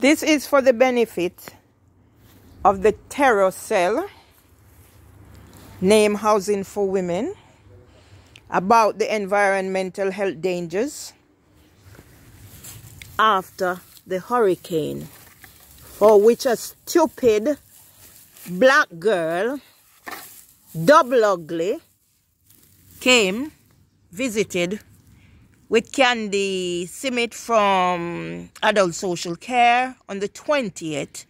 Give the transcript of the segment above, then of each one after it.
This is for the benefit of the terror cell, name Housing for Women, about the environmental health dangers after the hurricane, for which a stupid black girl, double ugly, came, visited with Candy Simit from Adult Social Care on the 20th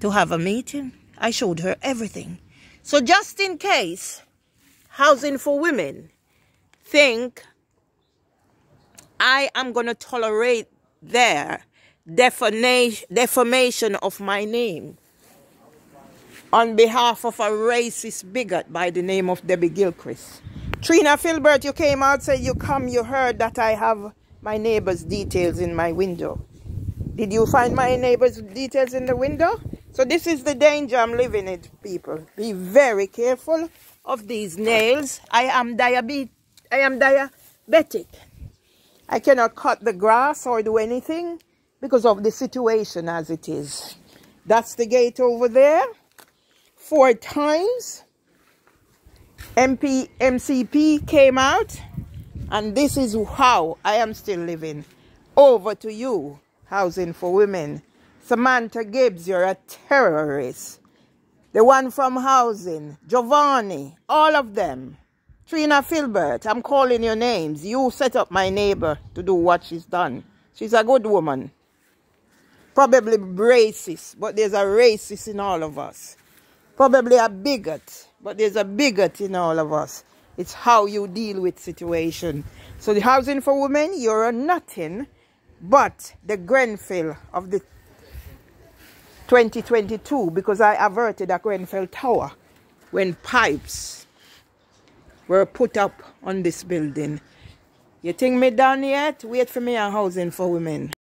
to have a meeting. I showed her everything. So just in case Housing for Women think I am going to tolerate their defamation of my name on behalf of a racist bigot by the name of Debbie Gilchrist. Trina Filbert, you came out, said you come, you heard that I have my neighbor's details in my window. Did you find my neighbor's details in the window? So this is the danger I'm living in, people. Be very careful of these nails. I am diabetic. I am diabetic. I cannot cut the grass or do anything because of the situation as it is. That's the gate over there. Four times. MP, MCP came out, and this is how I am still living. Over to you, Housing for Women. Samantha Gibbs, you're a terrorist. The one from Housing, Giovanni, all of them. Trina Filbert, I'm calling your names. You set up my neighbor to do what she's done. She's a good woman. Probably racist, but there's a racist in all of us. Probably a bigot but there's a bigot in all of us. It's how you deal with situation. So the housing for women, you're a nothing but the Grenfell of the 2022 because I averted a Grenfell Tower when pipes were put up on this building. You think me done yet? Wait for me a housing for women.